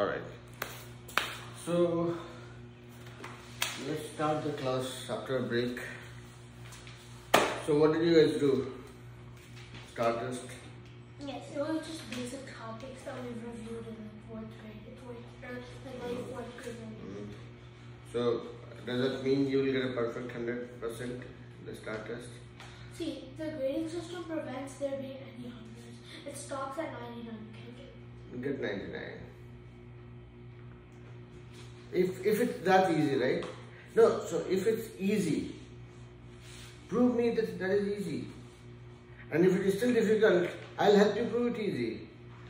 All right. So let's start the class after a break. So what did you guys do? STAAR test. Yes, it was just basic topics that we reviewed in the fourth grade, the fourth, or fourth grade. Mhm. So does that mean you will get a perfect hundred percent the STAAR test? See, the grading system prevents there being any hundreds. It stops at 99. Okay? You get ninety nine. If if it's that easy, right? No. So if it's easy, prove me that that is easy. And if it is still difficult, I'll help you prove it easy.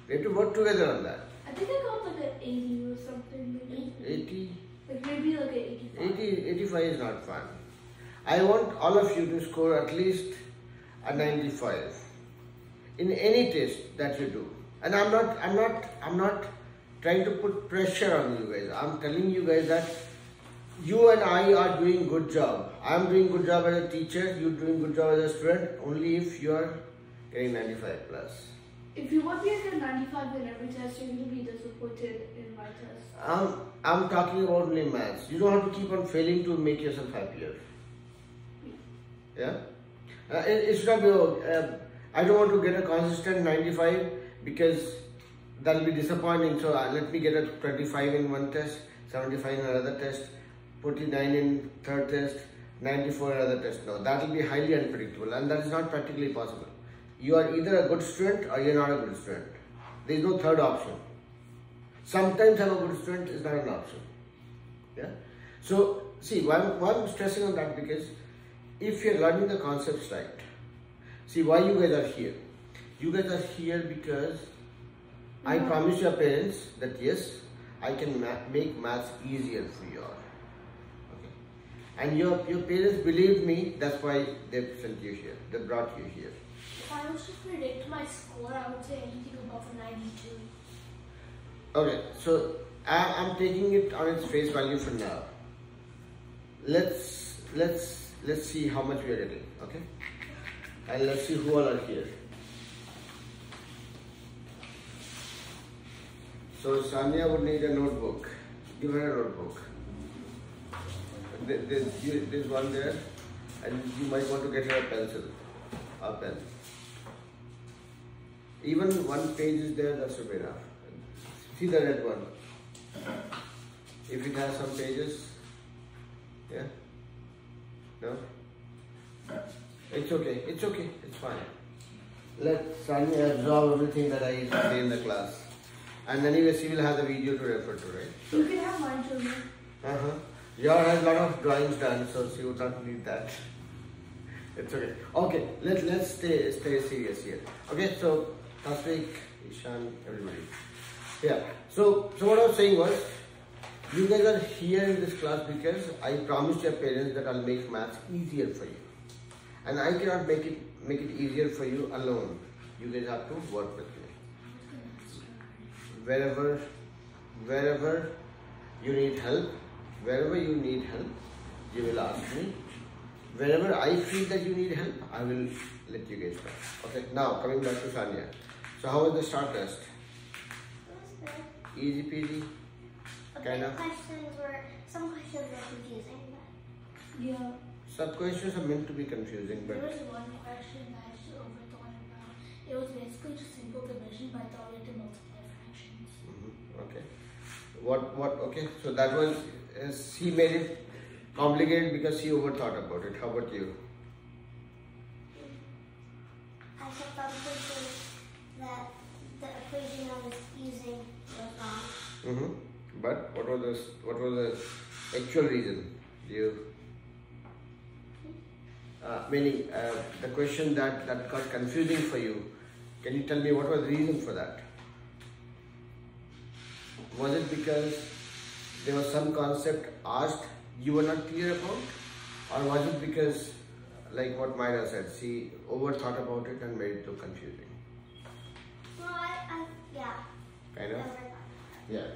We have to work together on that. I think I got like an 80 or something. Maybe. 80, Like maybe like an 85. 80, 85 is not fun. I want all of you to score at least a 95 in any test that you do. And I'm not, I'm not, I'm not trying to put pressure on you guys. I'm telling you guys that you and I are doing good job. I'm doing good job as a teacher. You're doing good job as a student. Only if you are getting 95 plus. If you want me to get 95 in every test, you're going to be disappointed in my test. I'm, I'm talking about only maths. You don't have to keep on failing to make yourself happier. Yeah? Uh, it, it should not uh, I don't want to get a consistent 95 because that'll be disappointing. So uh, let me get a 25 in one test, 75 in another test, 49 in third test, 94 in another test. No, that will be highly unpredictable and that is not practically possible. You are either a good student or you're not a good student. There is no third option. Sometimes I'm a good student is not an option. Yeah. So see why, why I'm stressing on that because if you're learning the concepts right, see why you guys are here. You guys are here because I promise your parents that yes, I can ma- make maths easier for you all. Okay. And your your parents believed me. That's why they sent you here. They brought you here. If I was to predict my score, I would say anything above 92. Okay, so I, I'm taking it on its face value for now. Let's let's let's see how much we are getting. Okay, and let's see who all are here. So Sanya would need a notebook. Give her a notebook. There's, there's one there, and you might want to get her a pencil, a pen. Even one page is there, that should be enough. See the red one. If it has some pages, yeah? No? It's okay, it's okay, it's fine. Let Sanya absorb everything that I say in the class. And anyway, she will have the video to refer to, right? You can have mine too. Uh-huh. Your has a lot of drawings done, so she would not need that. It's okay. Okay, let, let's stay stay serious here. Okay, so Tasvik, Ishan, everybody. Yeah. So so what I was saying was you guys are here in this class because I promised your parents that I'll make maths easier for you. And I cannot make it make it easier for you alone. You guys have to work with me. Wherever wherever you need help, wherever you need help, you will ask me. Wherever I feel that you need help, I will let you guys know. Okay, now coming back to Sanya. So how was the STAAR test? Easy peasy? The Kind of. questions were some questions were confusing. But Yeah. Some questions are meant to be confusing, but There but was one question that I just overthought about. It was basically just simple division, but I thought we had to multiply fractions. Okay. What what? Okay, so that was uh, he made it complicated because he overthought about it. How about you? I thinking that the equation I was using was wrong. Mm-hmm. But what was the what was the actual reason? You uh, meaning uh, the question that that got confusing for you. Can you tell me what was the reason for that? Was it because there was some concept asked you were not clear about, or was it because, like what Myra said, she overthought about it and made it too confusing? Well, I, I yeah. Kind of. Yeah.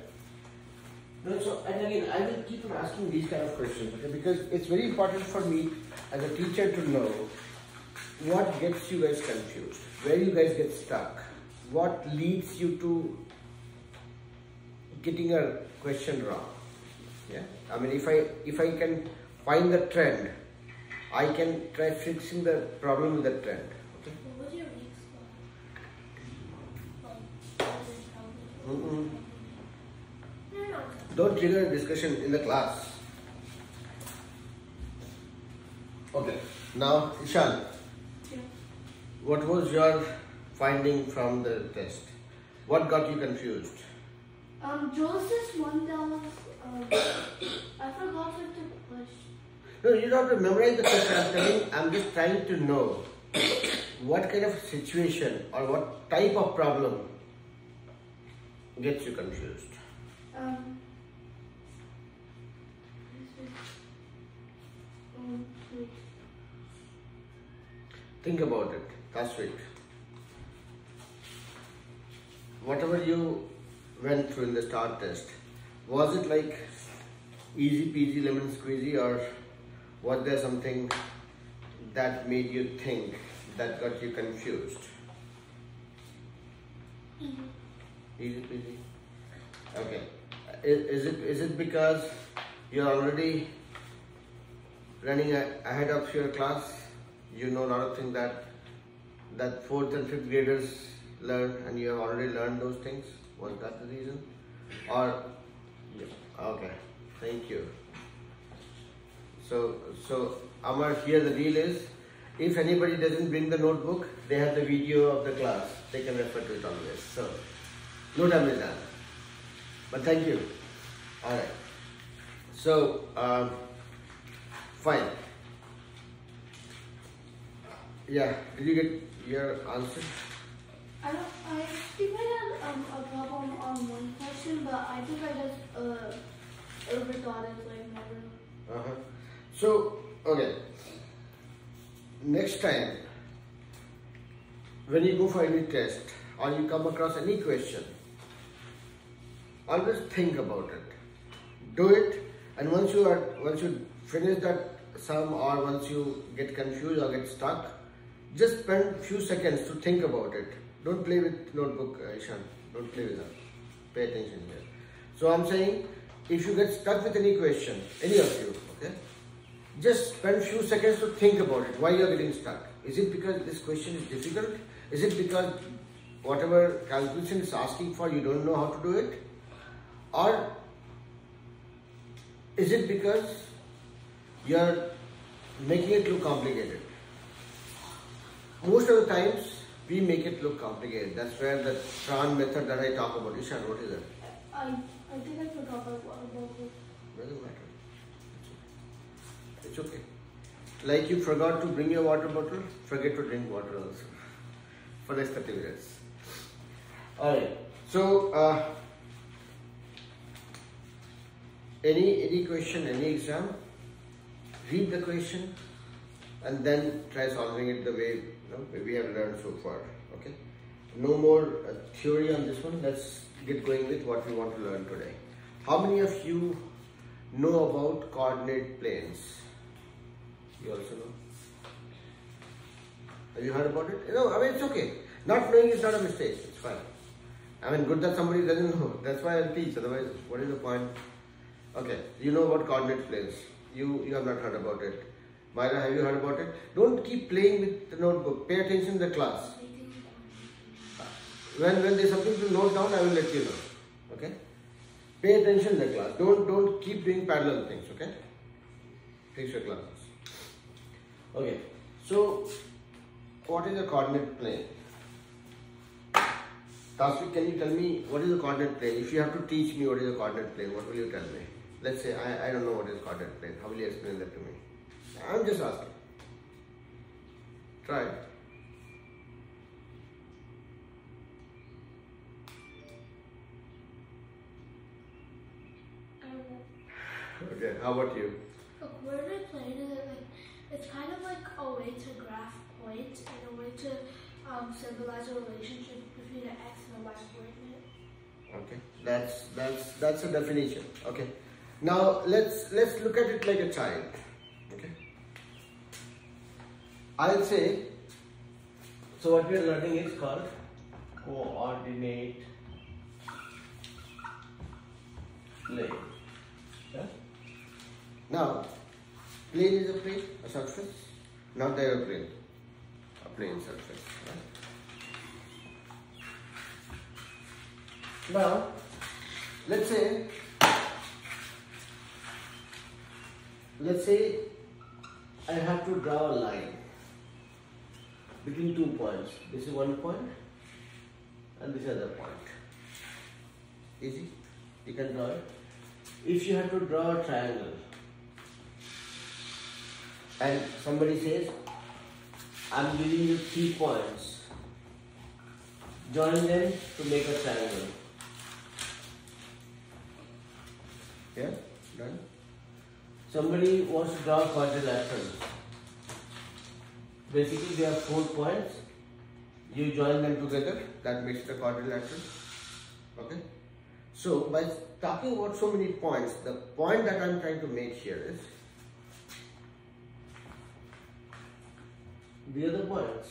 No, so and again, I will keep on asking these kind of questions, okay? Because it's very important for me as a teacher to know what gets you guys confused, where you guys get stuck, what leads you to getting a question wrong. Yeah, I mean, if I if I can find the trend, I can try fixing the problem with the trend. Okay. What was your weak spot? Like, was it helping? Mm-mm. No, no. Don't trigger discussion in the class. Okay. Now, Ishan, Yeah. what was your finding from the test? What got you confused? Um, Joseph's one that was, uh, I forgot what the question. No, you don't have to memorize the question. I'm telling. I'm just trying to know what kind of situation or what type of problem gets you confused. Um, this is, wait. Think about it. That's it. Whatever you went through in the STAAR test, was it like easy peasy lemon squeezy or was there something that made you think that got you confused? Easy. Easy peasy. Okay. Is, is it is it because you're already running a, ahead of your class? You know a lot of things that that fourth and fifth graders learn, and you have already learned those things. Was that the reason? Or yeah. okay, thank you. So so Amar, here the deal is, if anybody doesn't bring the notebook, they have the video of the class. They can refer to it always. So no damage done. But thank you. All right. So um, fine. Yeah. Did you get your answer? I don't, I think I had um, a problem on one question, but I think I just, uh, overthought it, like, never. Uh-huh. So, okay. Next time, when you go for any test or you come across any question, always think about it. Do it, and once you are once you finish that sum or once you get confused or get stuck, just spend a few seconds to think about it. Don't play with notebook, uh, Ishan. Don't play with that. Pay attention here. So I'm saying, if you get stuck with any question, any of you, okay, just spend a few seconds to think about it. Why you are getting stuck? Is it because this question is difficult? Is it because whatever calculation is asking for, you don't know how to do it? Or is it because you are making it look complicated? Most of the times, we make it look complicated. That's where the Tran method that I talk about. Ishan, what is it? I, I think I forgot about, it. Doesn't matter. It's okay. Like you forgot to bring your water bottle, forget to drink water also for next 30 minutes. Alright. So, uh, any any question, any exam, read the question and then try solving it the way we have learned so far. Okay. No more uh, theory on this one. Let's get going with what we want to learn today. How many of you know about coordinate planes? You also know. Have you heard about it? No, I mean it's okay. Not knowing is not a mistake. It's fine. I mean, good that somebody doesn't know. That's why I'll teach. Otherwise, what is the point? Okay, you know about coordinate planes. You you have not heard about it. Myra, have you heard about it? Don't keep playing with the notebook. Pay attention to the class. When when there's something to note down, I will let you know. Okay? Pay attention to the class. Don't don't keep doing parallel things. Okay? Fix your classes. Okay. So, what is a coordinate plane? Tasvik, can you tell me what is a coordinate plane? If you have to teach me what is a coordinate plane, what will you tell me? Let's say I, I don't know what is coordinate plane. How will you explain that to me? I'm just asking. Try. I. Okay, how about you? A coordinate plane is like it's kind of like a way to graph points and a way to um, symbolize a relationship between an x and a y coordinate. Okay, that's that's that's a definition. Okay, now let's let's look at it like a child. I'll say. So what we are learning is called coordinate plane. Yeah? Now, plane is a plane, a surface, not the aeroplane, a plane surface. Right? Now, let's say, let's say I have to draw a line between two points. This is one point and this is other point. Easy? You can draw it. If you have to draw a triangle and somebody says, I'm giving you three points, join them to make a triangle. Yeah, done. Somebody wants to draw a quadrilateral. Basically, there are four points. You join them together. That makes a quadrilateral. Okay. So, by talking about so many points, the point that I'm trying to make here is the other points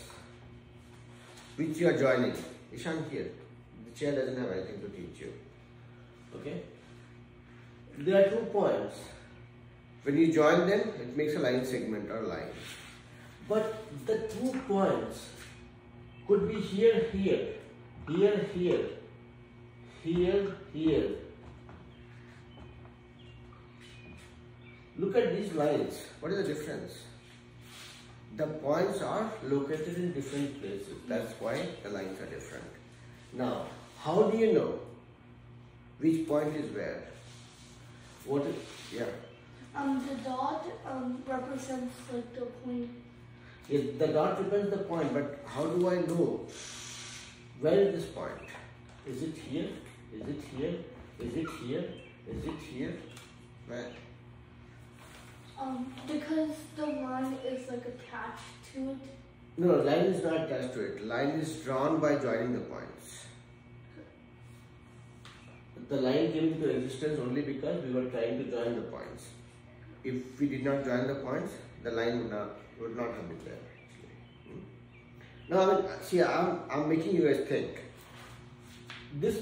which you are joining. Ishan here. The chair doesn't have anything to teach you. Okay. There are two points. When you join them, it makes a line segment or line. But the two points could be here, here, here, here, here, here. Look at these lines. What is the difference? The points are located in different places. That's why the lines are different. Now, how do you know which point is where? What is, yeah. Um, the dot um, represents like the point. If the dot represents the point, but how do I know where is this point? Is it here? Is it here? Is it here? Is it here? Where? Um, because the line is like attached to it. No, line is not attached to it. Line is drawn by joining the points. The line came into existence only because we were trying to join the points. If we did not join the points, the line would not would not have been there. Hmm? Now, see, I'm I'm making you guys think. This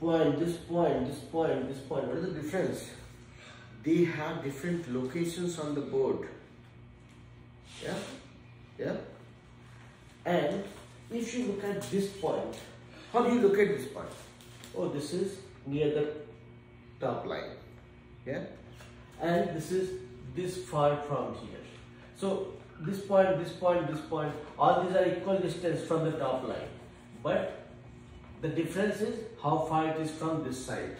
point, this point, this point, this point. What is the difference? They have different locations on the board. Yeah, yeah. And if you look at this point, how do you look at this point? Oh, this is near the top line. Yeah? And this is this far from here. So this point, this point, this point, all these are equal distance from the top line. But the difference is how far it is from this side.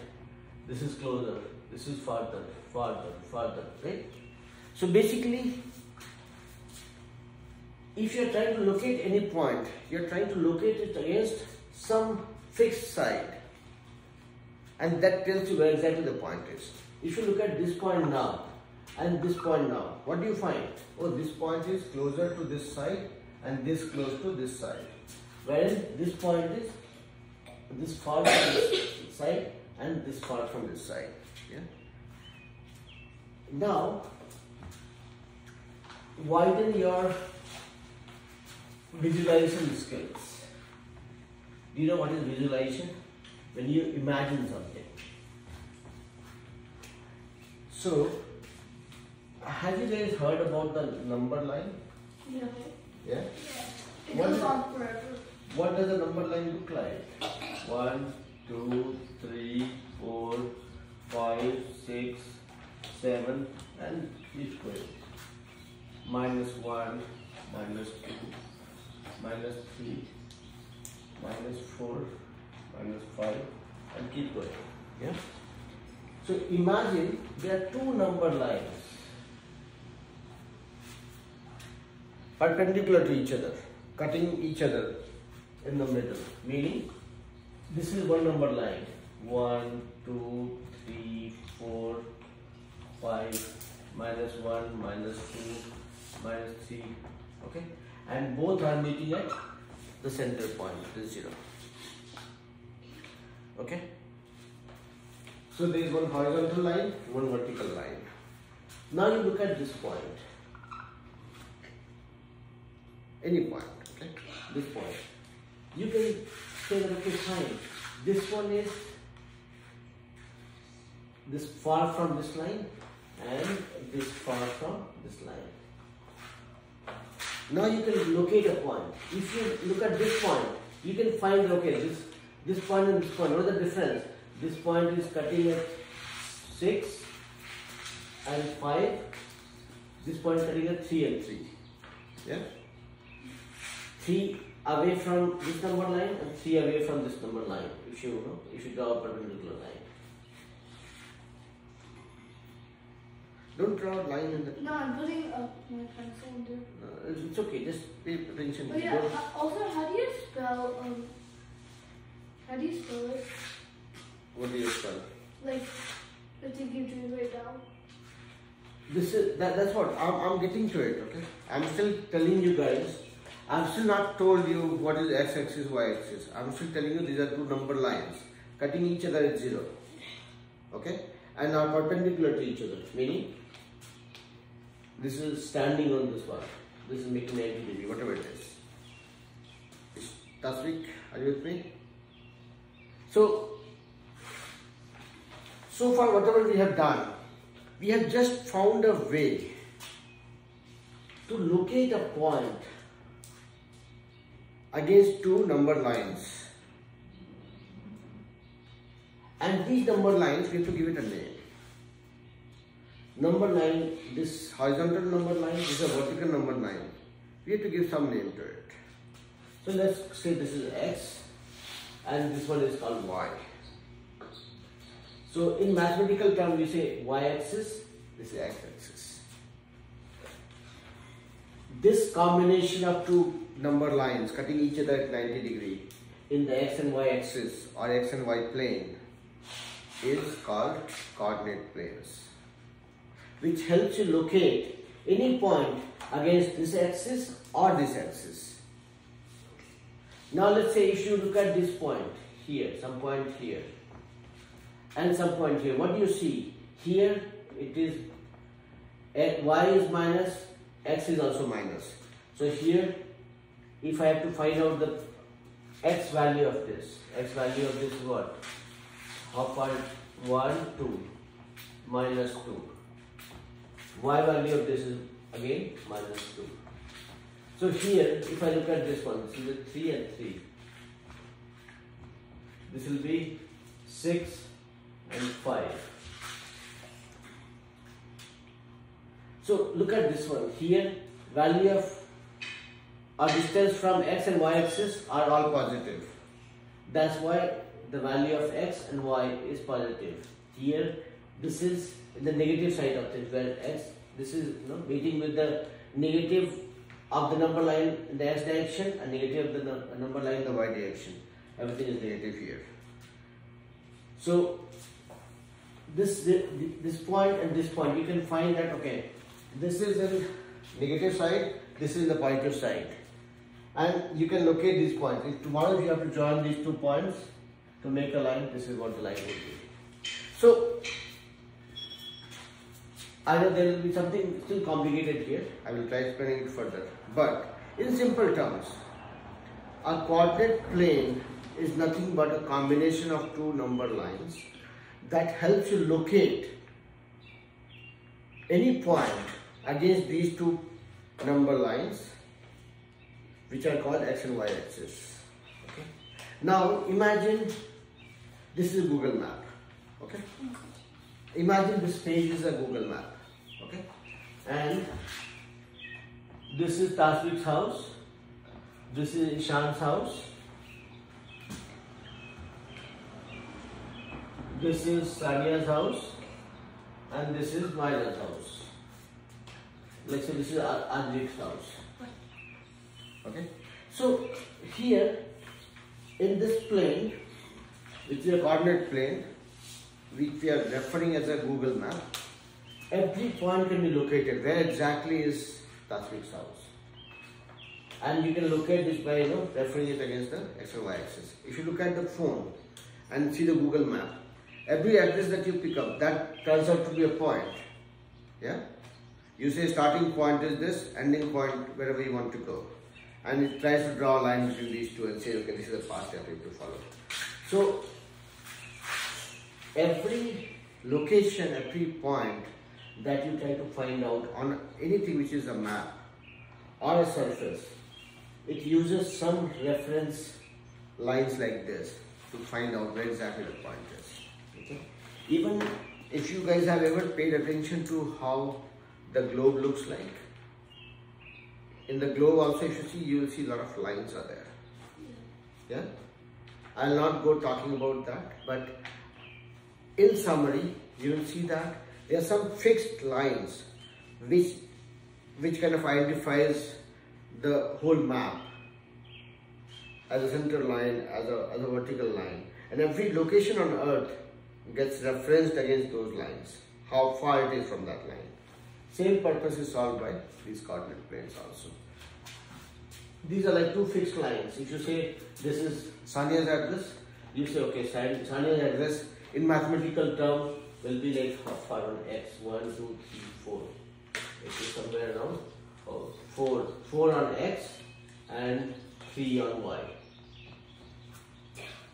This is closer, this is farther, farther, farther, right? So basically, if you are trying to locate any point, you are trying to locate it against some fixed side. And that tells you where exactly the point is. If you look at this point now and this point now, what do you find? Oh, this point is closer to this side and this close to this side. Whereas this point is this far from this side and this far from this side. Yeah. Now, widen your visualization skills. Do you know what is visualization? When you imagine something. So, have you guys heard about the number line? Yeah. Yeah? It What goes on forever. What does the number line look like? One, two, three, four, five, six, seven, and keep going. Minus one, minus two, minus three, minus four, minus five, and keep going. Yeah. So imagine there are two number lines perpendicular to each other, cutting each other in the middle. Meaning, this is one number line. One, two, three, four, five, minus one, minus two, minus three. Okay, and both are meeting at the center point, the zero. Okay. So there is one horizontal line, one vertical line. Now you look at this point. Any point, okay? This point. You can say that okay fine. This one is this far from this line and this far from this line. Now you can locate a point. If you look at this point, you can find okay this this point and this point. What is the difference? This point is cutting at six and five. This point is cutting at three and three. Yeah. Three away from this number line and three away from this number line. If you know, if you draw a perpendicular line. Don't draw a line in the. No, I'm putting up my pencil there. Uh, it's okay. Just pay attention. Oh yeah. Don't- uh, Also, how do you spell um? How do you spell it? What do you spell? Like, if you give it right down. This is that, that's what I'm, I'm getting to it. Okay, I'm still telling you guys. I'm still not told you what is x-axis, y-axis. I'm still telling you these are two number lines cutting each other at zero. Okay, and are perpendicular to each other. Meaning, this is standing on this one. This is making 90 degree, whatever it is. Tasvik, are you with me? So, so far whatever we have done, we have just found a way to locate a point against two number lines. And these number lines, we have to give it a name. Number line, this horizontal number line, this is a vertical number line. We have to give some name to it. So let's say this is x and this one is called y. So in mathematical term, we say y-axis, this is x-axis. This combination of two number lines cutting each other at 90 degree in the x and y axis or x and y plane is called coordinate planes, which helps you locate any point against this axis or this axis. Now let's say if you look at this point here, some point here, and some point here. What do you see? Here it is y is minus, x is also minus. So here, if I have to find out the x value of this, x value of this is what? How far? 1, 2, minus 2. Y value of this is again minus 2. So here, if I look at this one, this is a 3 and 3. This will be 6 and 5. So look at this one. Here, value of or distance from x and y axis are all positive. That's why the value of x and y is positive. Here, this is the negative side of this, where x, this is you know, meeting with the negative of the number line in the x direction and negative of the number line in the y direction. Everything is negative here. So this this point and this point, you can find that okay, this is in negative side, this is the positive side, and you can locate these points. If tomorrow you have to join these two points to make a line, this is what the line will be. So I know there will be something still complicated here. I will try explaining it further. But in simple terms, a coordinate plane is nothing but a combination of two number lines that helps you locate any point against these two number lines which are called x and y axis. Okay. Now imagine this is Google map. Okay. Imagine this page is a Google map. Okay. And this is Tasvik's house. This is Ishan's house. This is Sania's house. And this is Maila's house. Let's say this is Anjik's house. Okay. So here in this plane, which is a coordinate plane, which we are referring as a Google map, every point can be located. Where exactly is Tasvik's house? And you can locate this by you know referring it against the x and y axis. If you look at the phone and see the Google map, every address that you pick up that turns out to be a point. Yeah? You say starting point is this, ending point wherever you want to go. And it tries to draw a line between these two and say, okay, this is the path that you have to follow. So every location, every point that you try to find out on anything which is a map or a surface, it uses some reference lines like this to find out where exactly the point is. Okay? Even if you guys have ever paid attention to how the globe looks like, in the globe also if you see, you will see a lot of lines are there. Yeah? I'll not go talking about that, but in summary, you will see that there are some fixed lines which which kind of identifies the whole map as a center line, as a, as a vertical line. And every location on earth gets referenced against those lines, how far it is from that line. Same purpose is solved by these coordinate planes also. These are like two fixed lines. If you say this is Sania's address, you say okay, Sania's address in mathematical term will be like how far on x? 1, 2, 3, 4. It is somewhere around oh, 4. 4 on x and 3 on y.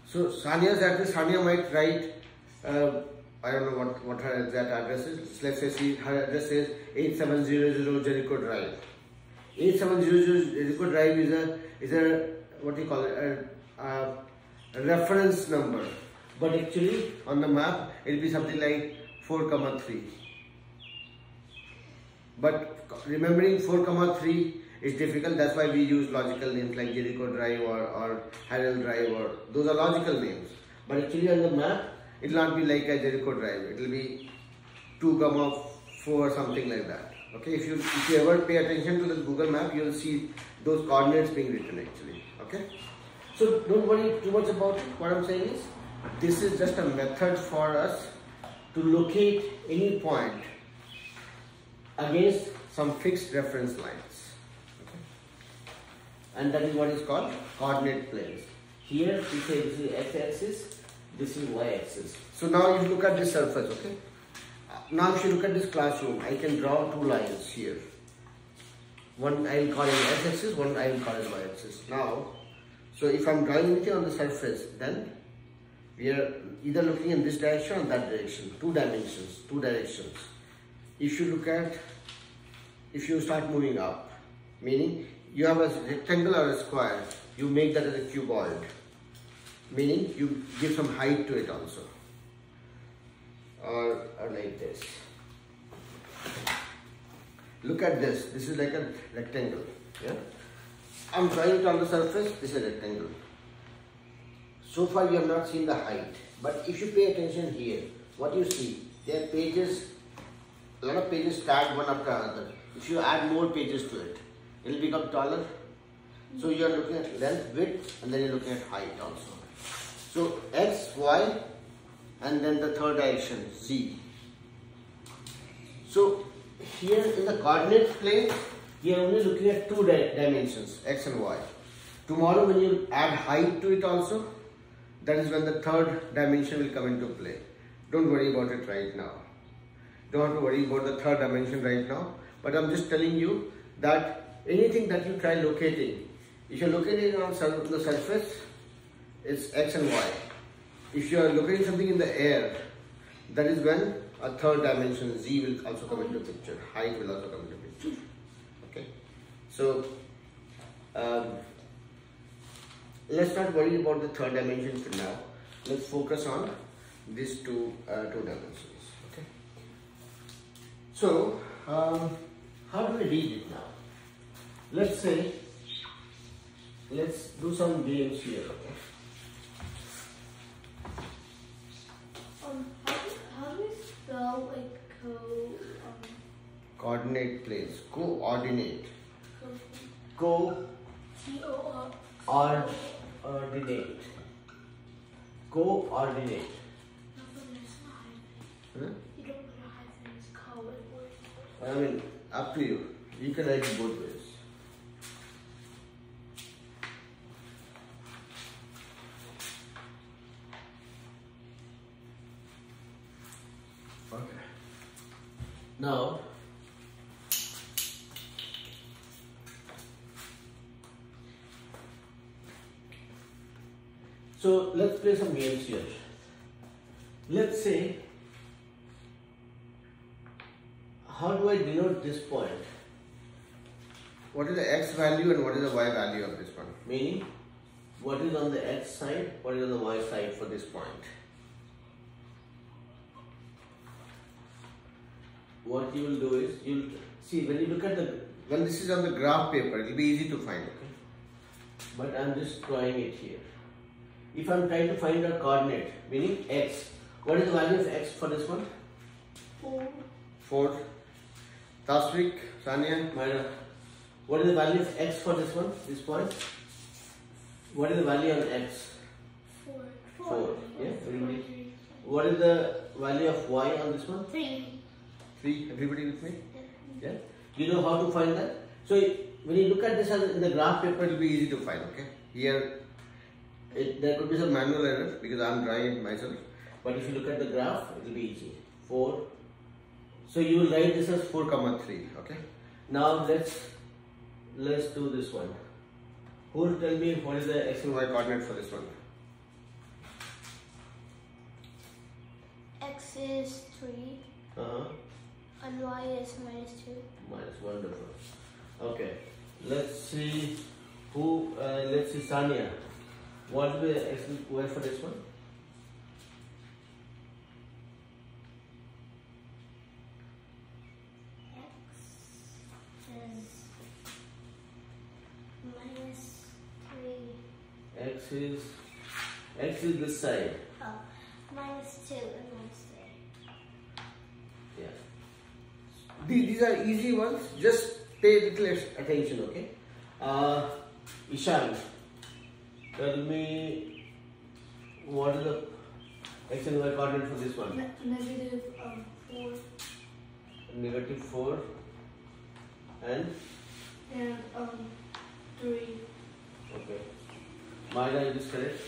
So Sania's address, Sania might write, uh, I don't know what, what her exact address is. Let's say she, her address is 8700 Jericho Drive. 8700 Jericho Drive is a, is a what do you call it, a, a reference number. But actually on the map it will be something like 4 comma 3. But remembering 4 comma 3 is difficult. That's why we use logical names like Jericho Drive or, or Harold Drive or those are logical names. But actually on the map, it will not be like a Jericho Drive. It will be 2 comma 4 or something like that. Okay, if you if you ever pay attention to the Google map, you will see those coordinates being written actually. Okay, so don't worry too much about it. What I'm saying is, this is just a method for us to locate any point against some fixed reference lines Okay. and that is what is called coordinate planes. Here we say this is x-axis, this is y-axis. So now you look at this surface, okay? Now if you look at this classroom, I can draw two lines here. One I will call it x-axis, one I will call it y-axis. Now, so if I'm drawing anything on the surface, then we are either looking in this direction or that direction, two dimensions, two directions. If you look at, if you start moving up, meaning you have a rectangle or a square, you make that as a cuboid, meaning you give some height to it also, or, or like this. Look at this, this is like a rectangle, yeah? I'm drawing it on the surface, this is a rectangle. So far you have not seen the height, but if you pay attention here, what you see, there are pages, a lot of pages stacked one after another. If you add more pages to it, it will become taller. So you are looking at length, width, and then you're looking at height also. So x, y, and then the third direction, z. So here in the coordinate plane, you are only looking at two di dimensions, x and y. Tomorrow when you add height to it also, that is when the third dimension will come into play. Don't worry about it right now. Don't have to worry about the third dimension right now. But I'm just telling you that anything that you try locating, if you're locating on the surface, it's x and y. If you are locating something in the air, that is when a third dimension z will also come into picture. Height will also come into picture. Okay, so um, let's not worry about the third dimension for now. Let's focus on these two uh, two dimensions. Okay. So um, how do we read it now? let's say, let's do some games here. Okay? We like co? Um, Coordinate planes. Coordinate. co. T O R. Ordinate. Coordinate. Huh? You don't put a hyphen, it's co. I mean, up to you. You can write it both ways. Now, so let's play some games here. Let's say how do I denote this point? What is the x value and what is the y value of this one? Meaning, what is on the x side, what is on the y side for this point? What you will do is, you'll see when you look at the, when this is on the graph paper, it will be easy to find, okay? But I'm just drawing it here. If I'm trying to find a coordinate, meaning x, what is the value of x for this one? Four. 4. Tasvik, Sanya, Myra. What is the value of x for this one, this point? What is the value on x? Four. 4. Yeah, everybody. What is the value of y on this one? Three. Everybody with me? Yeah. You know how to find that? So when you look at this as- in the graph paper, it will be easy to find. Okay. Here, it, there could be some manual errors because I am drawing it myself. But if you look at the graph, it will be easy. 4. So you will write this as 4 comma 3. Okay. Now let's let's do this one. Who will tell me what is the x and y coordinate for this one? X is three, Uh huh. And Y is minus two. Minus wonderful. Okay, let's see who. Uh, let's see Sanya. What will be the x and y for this one? X is minus three. X is x is this side. Oh, minus two and minus three. Yeah. These, are easy ones. Just pay little attention. Okay. Uh, Ishan, tell me what is the x and y coordinate for this one? Ne- negative um, four. Negative four and And um, three. Okay. Maya, is correct?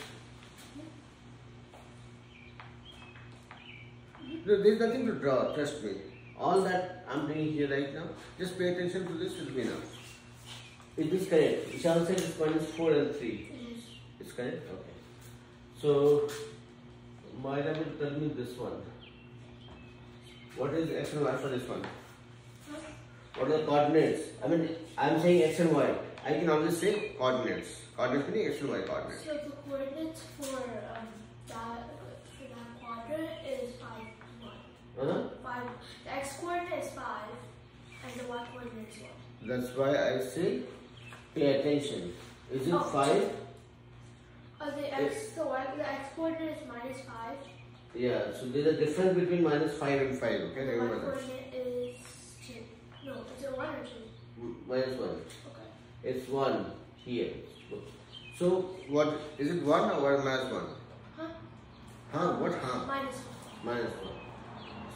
No, there's nothing to draw, trust me. All that I'm doing here right now, just pay attention to this will be enough. Is this correct? Ishal said it's minus 4 and 3. It is. It's correct? Okay. So, Maya will tell me this one. What is x and y for this one? What are the coordinates? I mean, I'm saying x and y. I can always say coordinates. Coordinates meaning x and y coordinates. So the coordinates for um, that for that quadrant is five. Uh-huh. Five. The x coordinate is five, and the y coordinate is one. That's why I say pay attention. Is it Oh. 5? Uh, the x the y the x coordinate is minus five. Yeah, so there's a difference between minus 5 and 5. Okay, The remember that. coordinate is two. No, is it one or two? M- Minus 1. Okay. It's 1 here. So, what is it 1 or minus 1? Huh? Huh? What huh? Minus one. minus 1.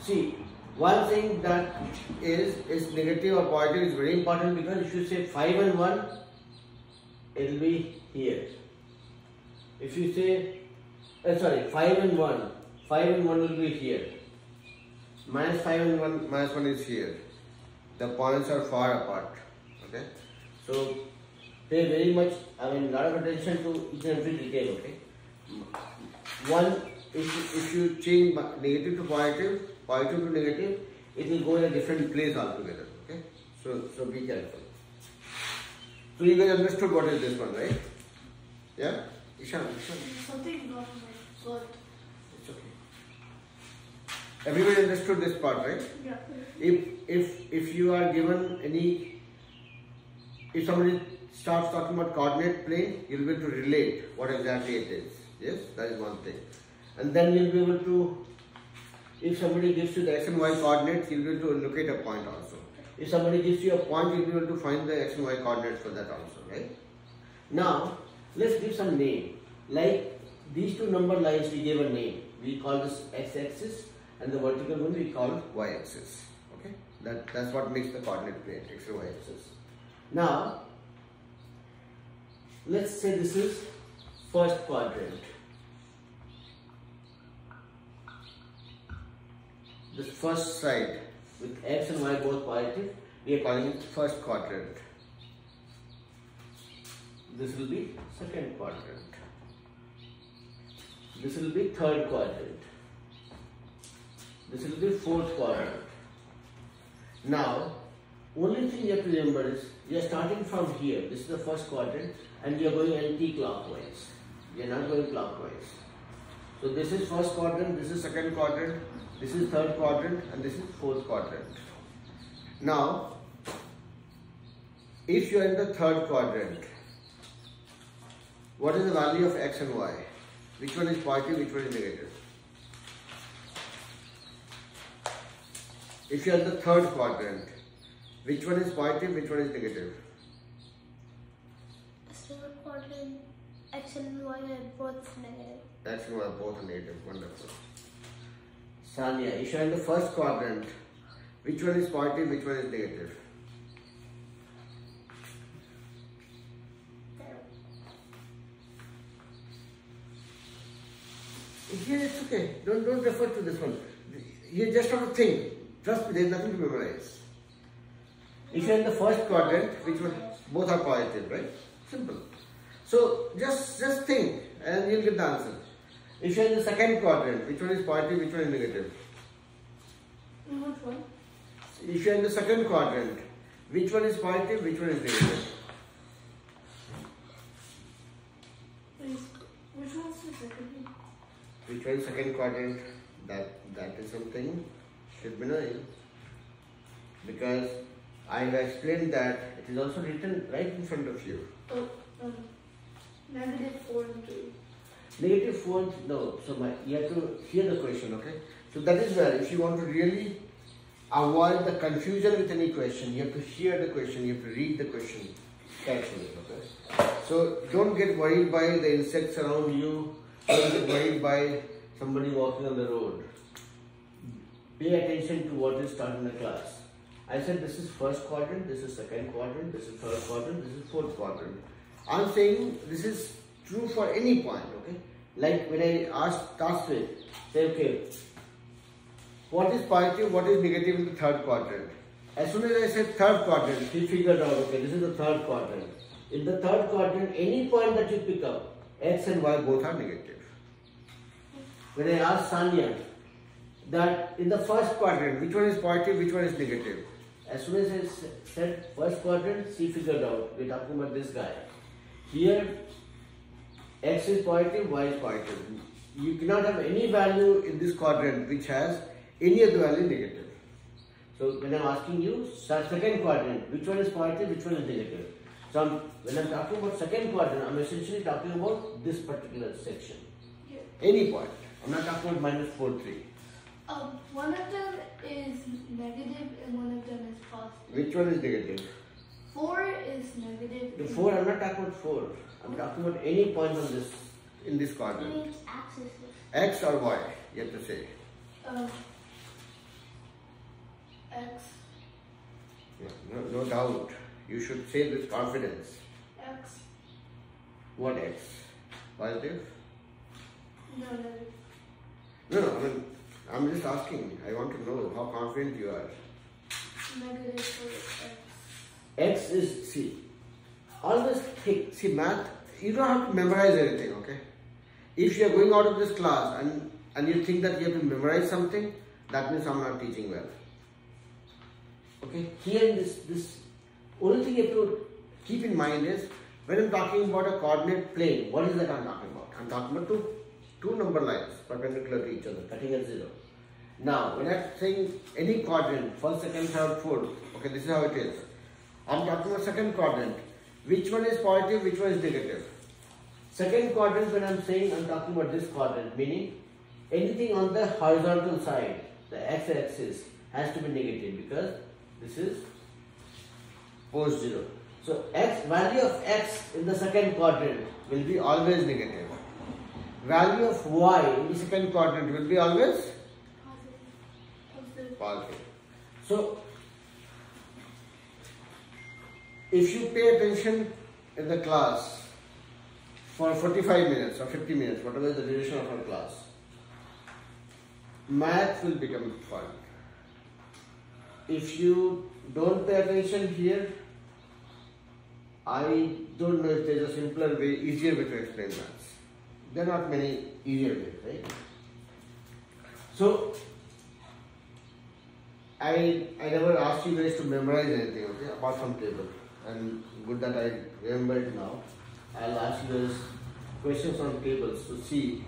See, one thing that is is negative or positive is very important because if you say 5 and 1, it will be here. If you say, uh, sorry, 5 and 1, 5 and 1 will be here. Minus 5 and 1, minus 1 is here. The points are far apart. Okay? So, pay very much, I mean, lot of attention to each and every detail. Okay? one if if you change negative to positive positive to negative it will go in a different place altogether okay? So so be careful. So you guys understood what is this one right? Yeah? Ishan ishan. Something wrong foot. it's okay. Everybody understood this part right? Yeah. if if if you are given any if somebody starts talking about coordinate plane you'll be able to relate what exactly it is. Yes? That is one thing. And then you'll be able to if somebody gives you the x and y coordinates you'll be able to locate a point also. If somebody gives you a point you'll be able to find the x and y coordinates for that also right? Now let's give some name. Like these two number lines we gave a name. We call this x-axis and the vertical one we call y-axis okay? That that's what makes the coordinate plane x and y-axis. Now let's say this is first quadrant this first side with x and y both positive we are calling it first quadrant this will be second quadrant this will be third quadrant this will be fourth quadrant Now, only thing you have to remember is you are starting from here. This is the first quadrant, and you are going anti-clockwise. You are not going clockwise. So this is first quadrant, this is second quadrant, this is third quadrant, and this is fourth quadrant. Now, if you are in the third quadrant, what is the value of x and y? Which one is positive, which one is negative? If you are in the third quadrant, which one is positive, which one is negative? Third quadrant, X and Y are both negative. X and y are both negative. Wonderful. Sanya, are in the first quadrant, which one is positive, which one is negative? Here it's okay. Don't don't refer to this one. You just have to think. Trust me, there's nothing to memorize. If you're in the first quadrant, which one? Both are positive, right? Simple. So just just think, and you'll get the answer. If you're in the second quadrant, which one is positive, which one is negative? Which one? If you're in the second quadrant, which one is positive, which one is negative? Which one's the second one? Which one is second quadrant? That that is something should be knowing. Because I have explained that it is also written right in front of you. Oh, um, negative 4 and 3. Negative 4, no, so my, you have to hear the question, okay? So that is where if you want to really avoid the confusion with any question, you have to hear the question, you have to read the question carefully, okay? So don't get worried by the insects around you, don't get worried by somebody walking on the road. Pay attention to what is taught in the class. I said this is first quadrant, this is second quadrant, this is third quadrant, this is fourth quadrant. I'm saying this is true for any point, okay? Like when I asked Tasvik, say, okay, what is positive, what is negative in the third quadrant? As soon as I said third quadrant, he figured out, okay, this is the third quadrant. In the third quadrant, any point that you pick up, x and y both are negative. When I asked Sanya that in the first quadrant, which one is positive, which one is negative? As soon as I said first quadrant, she figured out, we're talking about this guy. Here, x is positive, y is positive. You cannot have any value in this quadrant which has any other value negative. So when I'm asking you, second quadrant, which one is positive, which one is negative? So I'm, when I'm talking about second quadrant, I'm essentially talking about this particular section. Yeah. Any point. I'm not talking about minus 4, 3. Um, one of them is negative and one of them is positive. Which one is negative? 4 is negative. The 4, I'm not talking about 4. I'm talking about any point on this, in this quadrant. X or Y, you have to say. Um, X, No, no doubt. You should say with confidence. X, What X? Positive? no, negative. No, no, I mean, I'm just asking. I want to know how confident you are. Negative X. X is, see, always think, see, math, you don't have to memorize anything, okay? If you are going out of this class and, and you think that you have to memorize something, that means I'm not teaching well. Okay, here in this, this, only thing you have to keep in mind is, when I'm talking about a coordinate plane, what is that I'm talking about? I'm talking about two, two number lines perpendicular to each other, cutting at zero. Now, when I'm saying any quadrant, first, second, third, fourth, okay, this is how it is. I'm talking about second quadrant. Which one is positive, which one is negative? Second quadrant, when I'm saying, I'm talking about this quadrant, meaning anything on the horizontal side, the x-axis, has to be negative because this is post zero. So x value of x in the second quadrant will be always negative. Value of y in the second quadrant will be always Positive. positive. So, if you pay attention in the class for 45 minutes or 50 minutes, whatever is the duration of our class, math will become fun. If you don't pay attention here, I don't know if there's a simpler way, easier way to explain maths. There are not many easier ways, right? So, I I never asked you guys to memorize anything, okay, apart from table. And good that I remember it now. I'll ask you questions on tables to see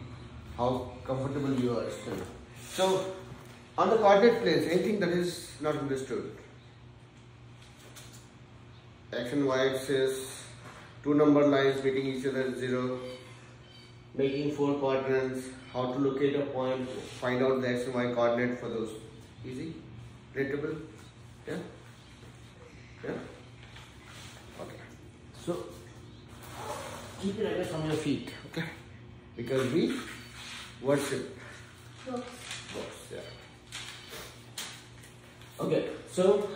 how comfortable you are still. So, on the coordinate planes, anything that is not understood. X and Y axis, two number lines meeting each other at zero, making four quadrants, how to locate a point, find out the X and Y coordinate for those. Easy? Relatable? Yeah? Yeah? So, keep your eyes on your feet, okay? Because we worship Books. books, yeah. Okay, so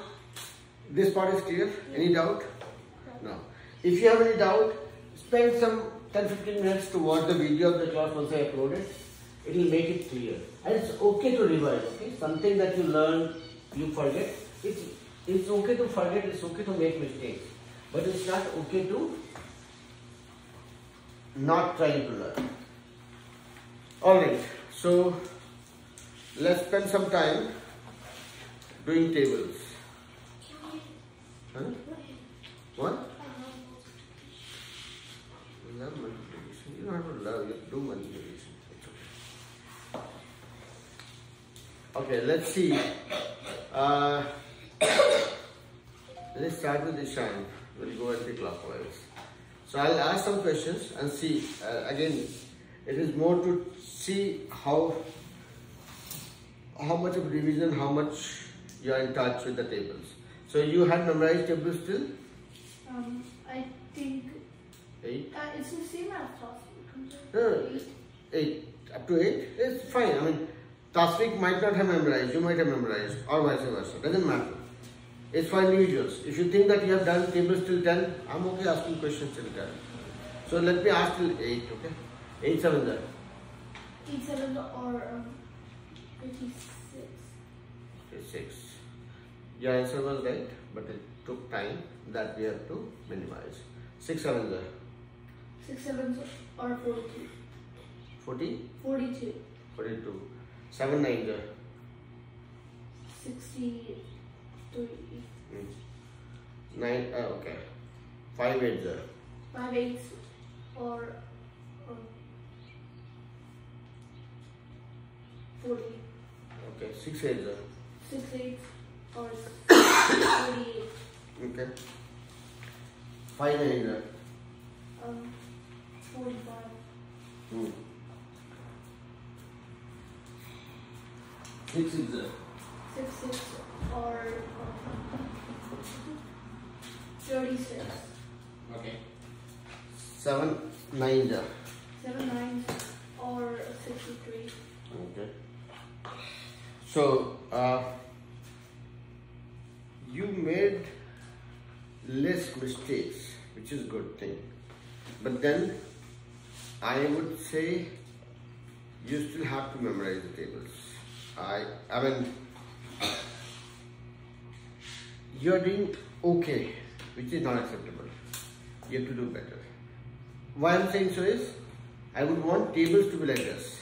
this part is clear. Any doubt? No. If you have any doubt, spend some 10-15 minutes to watch the video of the class once I upload it. It will make it clear. And it's okay to revise, okay? Something that you learn, you forget. It's, it's okay to forget, it's okay to make mistakes. But it's not okay to not trying to learn. Alright, so let's spend some time doing tables. Huh? What? Love multiplication. You don't have to love, you have to do multiplication. Okay. Okay, let's see. Uh, let's start with Ishan. We'll go anti-clockwise. So I'll ask some questions and see. Uh, again, it is more to see how how much of revision, how much you are in touch with the tables. So you had memorized tables still? Um, I think eight. uh, it's the same as last week. No, no, eight up to eight. It's fine. I mean, Tasvik might not have memorized. You might have memorized, or vice versa. Doesn't matter. It's for individuals. If you think that you have done tables till ten, I'm okay asking questions till ten. So let me ask till eight. Okay, eight seven there. Eight seven or um, fifty-six. Okay, six. Your answer was right, but it took time that we have to minimize. Six seven there. Six sevens or forty-two. Forty. Forty-two. 42. 7 9 there. 9, uh, okay. 5 8 there. Five or um, forty. Okay. 6 8 there. Six eights or forty-eight. Okay. 5 9 there. Um, forty-five. Mm. 6 6 there. Six six or um, thirty-six. Okay. 7 9 there. Seven nines or sixty-three. Okay. So, uh, you made less mistakes, which is good thing. But then, I would say you still have to memorize the tables. I, I mean, you're doing okay, which is not acceptable. You have to do better. Why I'm saying so is, I would want tables to be like this.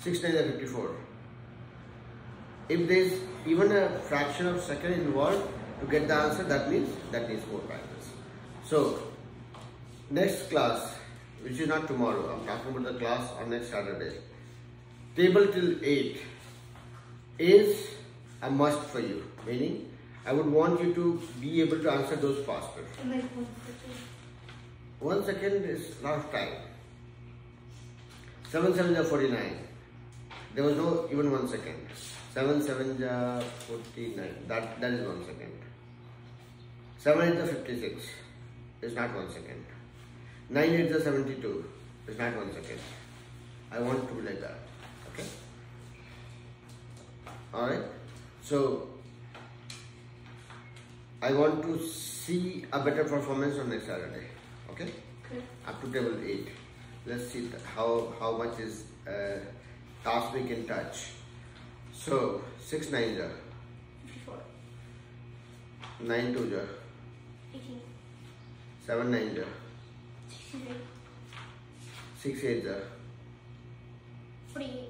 6 9 54. If there is even a fraction of second involved to get the answer, that means that needs more practice. So, next class, which is not tomorrow, I'm talking about the class on next Saturday. Table till 8 is a must for you, meaning I would want you to be able to answer those faster. Like one second. One second is of time. 7 7 are 49. There was no even one second. 7 7 are 49. That, that is one second. 7 8 are 56. It's not one second. 9 8 are 72. It's not one second. I want to be like that. Okay? Alright? So, I want to see a better performance on next Saturday. Okay? Okay. Up to table 8. Let's see how, how much is uh, Tasvik can touch. So, 6 9 are, Fifty-four. 9 2 are, 18, 7 9 are, 63, 6 8 are, 48,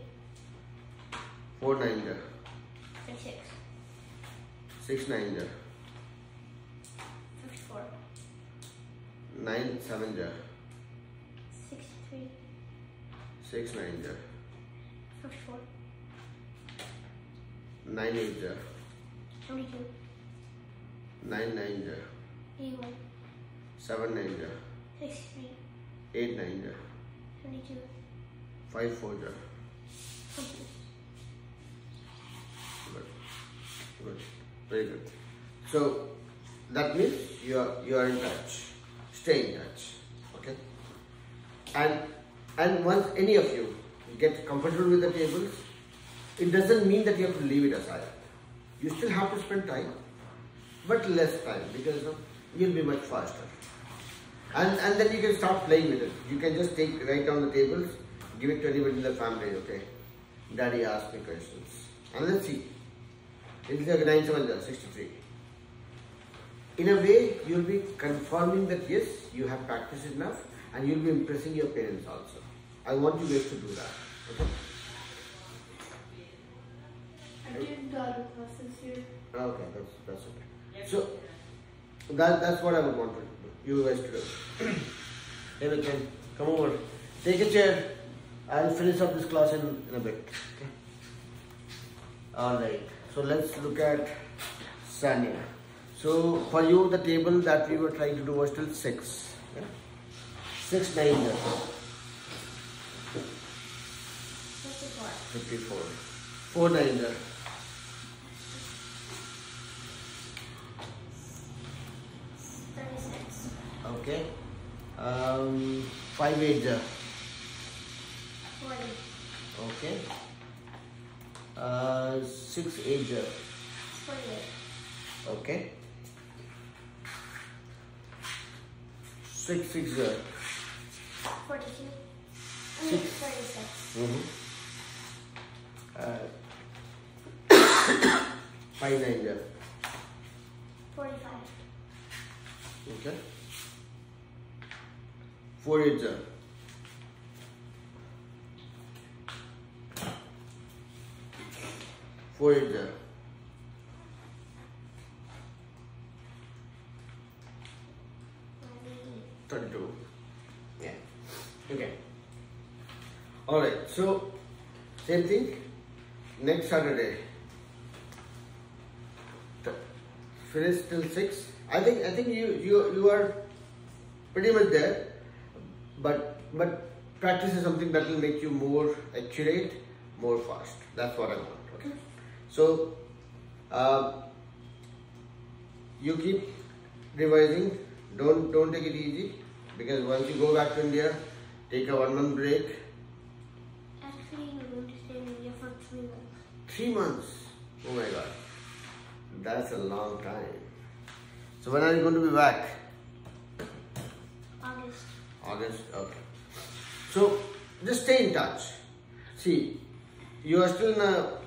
4 9 are, 36, Six nine ja. 54. Nine seven ja. 63. Six nine ja. 54. Nine eight ja. 22. Nine nine ja. 81. Seven nine ja. 63. Eight nine ja. 22. Five four ja. 20. Good. Good. Very good. So that means you are you are in touch. Stay in touch. Okay. And and once any of you get comfortable with the tables, it doesn't mean that you have to leave it aside. You still have to spend time, but less time because you'll be much faster. And and then you can start playing with it. You can just take write down the tables, give it to anybody in the family. Okay, Daddy asked me questions, and let's see. It's like 9 63. In a way, you'll be confirming that yes, you have practiced enough and you'll be impressing your parents also. I want you guys to do that. Okay? I did the other classes here. Okay, that's, that's okay. So, that, that's what I would want you guys to do. hey, Vikram, come over. Take a chair. I'll finish up this class in, in a bit. Okay? Alright, so let's look at Sanya. So, for you, the table that we were trying to do was till 6. Yeah? 6, 9, 54. 54. 4, 9, 36. okay. Um, 5, 8, 40. okay. Uh, 6, 8, 48. okay. 6, 6, 0. 42. I mean, Six. 36. Mm-hmm. Uh, 5, 9, 0. 45. Okay. 4, 8, 0. Four eight zero. Thirty-two. Yeah. Okay. All right. So same thing. Next Saturday. Finish till six. I think I think you you you are pretty much there, but but practice is something that will make you more accurate, more fast. That's what I want. Okay. So uh, you keep revising. Don't don't take it easy because once you go back to India, take a one month break. Actually, going to stay in India for three months. Three months. Oh my god. That's a long time. So when are you going to be back? August. August. Okay. So just stay in touch. See, you are still in a,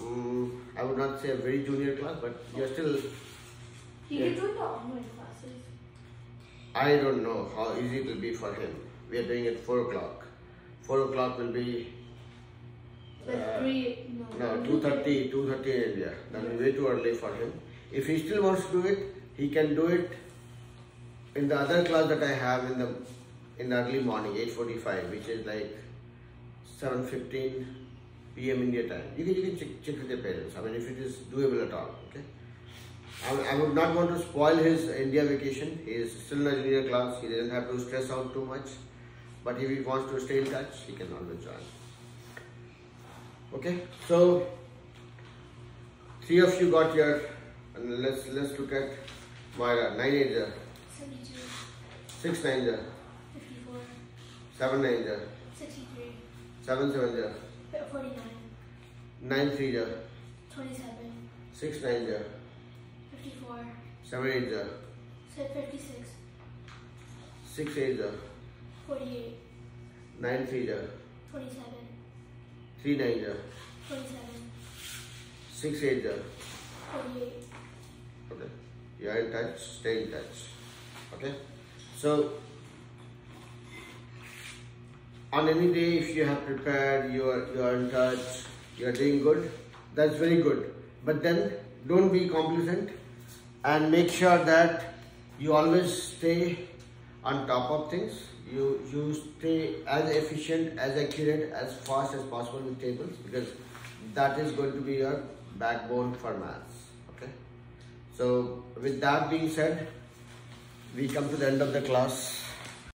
um, I would not say a very junior class, but you are still. He Yeah. can join the online. I don't know how easy it will be for him. We are doing it four o'clock. Four o'clock will be. Uh, three, no. No, 2.30, 2.30 in India. That will be way too early for him. If he still wants to do it, he can do it in the other class that I have in the in the early morning, 8.45, which is like 7.15 p.m. India time. You can, you can check, check with your parents. I mean, if it is doable at all, okay? I, I would not want to spoil his India vacation. He is still in a junior class. He doesn't have to stress out too much. But if he wants to stay in touch, he can always join. Okay, so three of you got your. And let's let's look at Myra. Nine eight zero, 72, six nine 54, seven nine zero, 63, seven seven zero, 49, nine three zero, 27, six nine zero, 54, seven eight zero, 56, six. six eight zero, 48, Nine nine three zero, 27, three nine zero, 27, Six six eight zero. 48, Okay, you are in touch. Stay in touch. Okay, so on any day if you have prepared, you are you are in touch, you are doing good. That's very good. But then don't be complacent and make sure that you always stay on top of things. You you stay as efficient as accurate as fast as possible with tables because that is going to be your backbone for maths okay? So with that being said we come to the end of the class